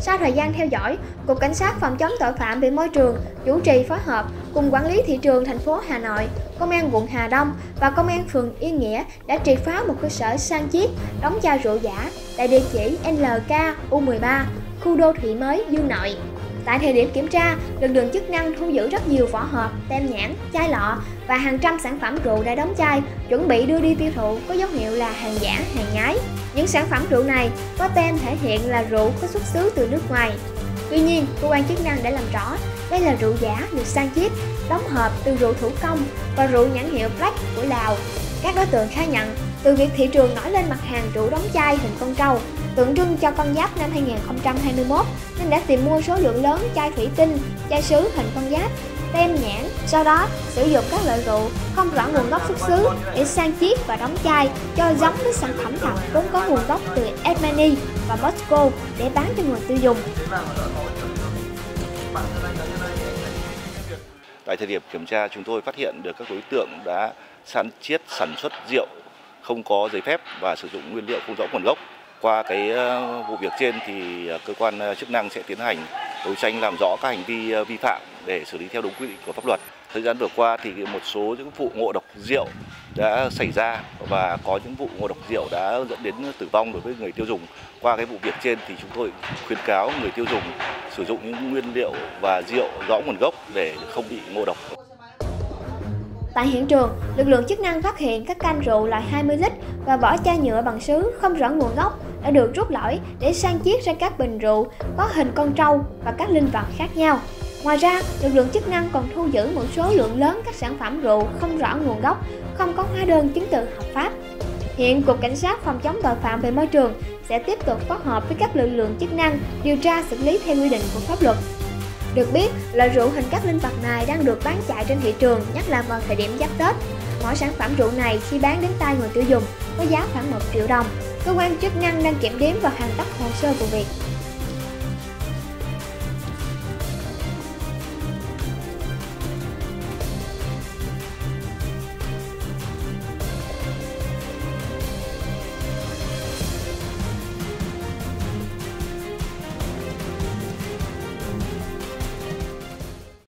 Sau thời gian theo dõi, Cục Cảnh sát phòng chống tội phạm về môi trường chủ trì phối hợp cùng quản lý thị trường thành phố Hà Nội, Công an quận Hà Đông và Công an phường Yên Nghĩa đã triệt phá một cơ sở sang chiết đóng chai rượu giả tại địa chỉ LK U13, khu đô thị mới Dương Nội. Tại thời điểm kiểm tra, lực lượng chức năng thu giữ rất nhiều vỏ hộp, tem nhãn, chai lọ và hàng trăm sản phẩm rượu đã đóng chai, chuẩn bị đưa đi tiêu thụ có dấu hiệu là hàng giả, hàng nhái. Những sản phẩm rượu này có tem thể hiện là rượu có xuất xứ từ nước ngoài. Tuy nhiên, cơ quan chức năng đã làm rõ đây là rượu giả được sang chiết, đóng hộp từ rượu thủ công và rượu nhãn hiệu Black của Lào. Các đối tượng khai nhận từ việc thị trường nổi lên mặt hàng rượu đóng chai hình con trâu tượng trưng cho con giáp năm 2021 nên đã tìm mua số lượng lớn chai thủy tinh, chai sứ hình con giáp, tem nhãn, sau đó sử dụng các loại rượu không rõ nguồn gốc xuất xứ để sang chiết và đóng chai cho giống với sản phẩm thật vốn có nguồn gốc từ Armenia và Bosco để bán cho người tiêu dùng. Tại thời điểm kiểm tra, chúng tôi phát hiện được các đối tượng đã sản chiết sản xuất rượu không có giấy phép và sử dụng nguyên liệu không rõ nguồn gốc. Qua cái ờ, vụ việc trên thì ờ, cơ quan ờ, chức năng sẽ tiến hành đấu tranh làm rõ các hành vi vi phạm để xử lý theo đúng quy định của pháp luật. Thời gian vừa qua thì một số những vụ ngộ độc rượu đã xảy ra và có những vụ ngộ độc rượu đã dẫn đến tử vong đối với người tiêu dùng. Qua cái vụ việc trên thì chúng tôi khuyến cáo người tiêu dùng sử dụng những nguyên liệu và rượu rõ nguồn gốc để không bị ngộ độc. Tại hiện trường, lực lượng chức năng phát hiện các can rượu loại 20 lít và vỏ chai nhựa bằng sứ không rõ nguồn gốc đã được rút lõi để sang chiết ra các bình rượu có hình con trâu và các linh vật khác nhau. Ngoài ra, lực lượng chức năng còn thu giữ một số lượng lớn các sản phẩm rượu không rõ nguồn gốc, không có hóa đơn chứng từ hợp pháp. Hiện Cục Cảnh sát phòng chống tội phạm về môi trường sẽ tiếp tục phối hợp với các lực lượng chức năng điều tra xử lý theo quy định của pháp luật. Được biết, loại rượu hình các linh vật này đang được bán chạy trên thị trường, nhất là vào thời điểm giáp Tết. Mỗi sản phẩm rượu này khi bán đến tay người tiêu dùng có giá khoảng 1 triệu đồng. Cơ quan chức năng đang kiểm đếm và hoàn tất hồ sơ vụ việc.